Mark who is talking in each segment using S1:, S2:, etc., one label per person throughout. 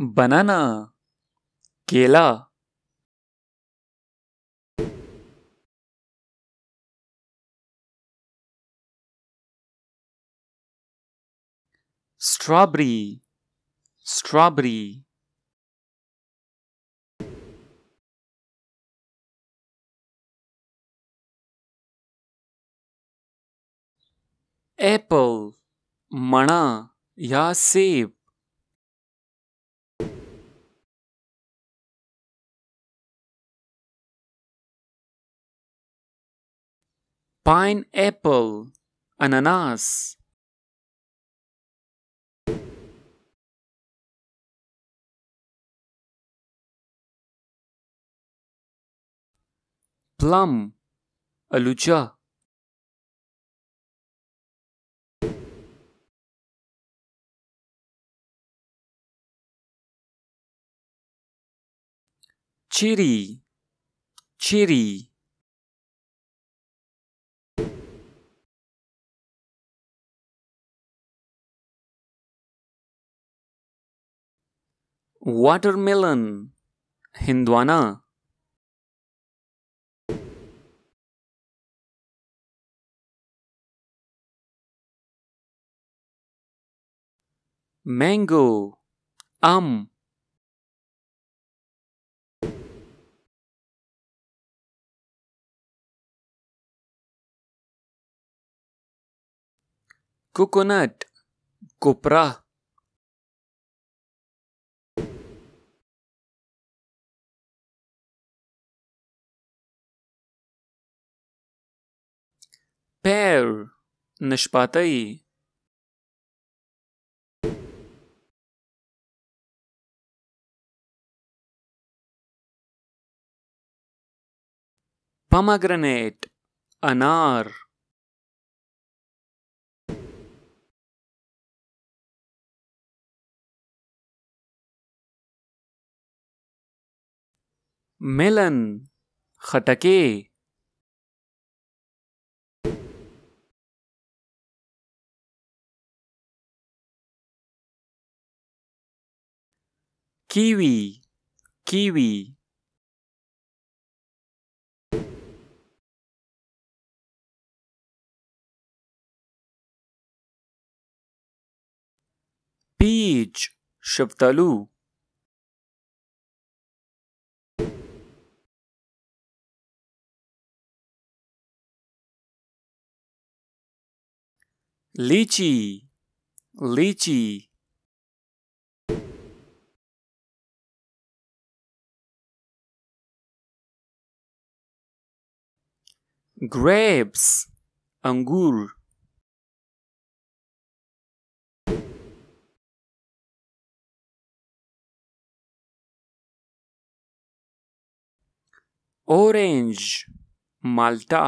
S1: बनाना केला। Strawberry strawberry. Apple मणा या सेब। pineapple, ananas. Plum, alucha. Chiri, chiri. watermelon Hindwana. Mango um coconut copra pair निष्पातयी pomegranate anar melon Khatake. kiwi. Kiwi. Peach. شفتالو lychee. Lychee. grapes अंगूर orange माल्टा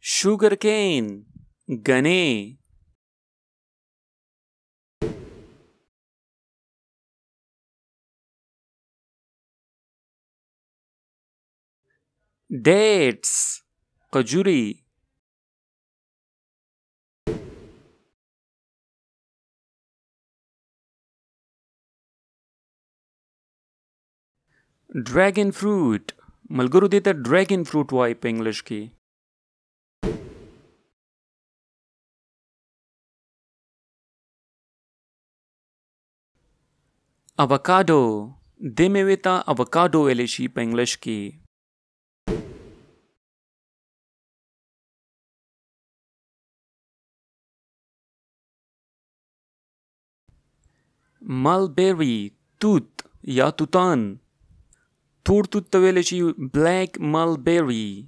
S1: sugar cane Dates खजूरी dragon fruit मलगुरु देता dragon fruit वाइप English की avocado demewita avocado elishi pa english ki mulberry tooth या तुतान तूर तूत तवेलेची black mulberry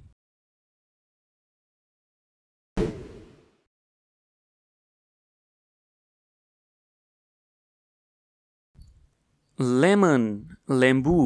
S1: lemon lembu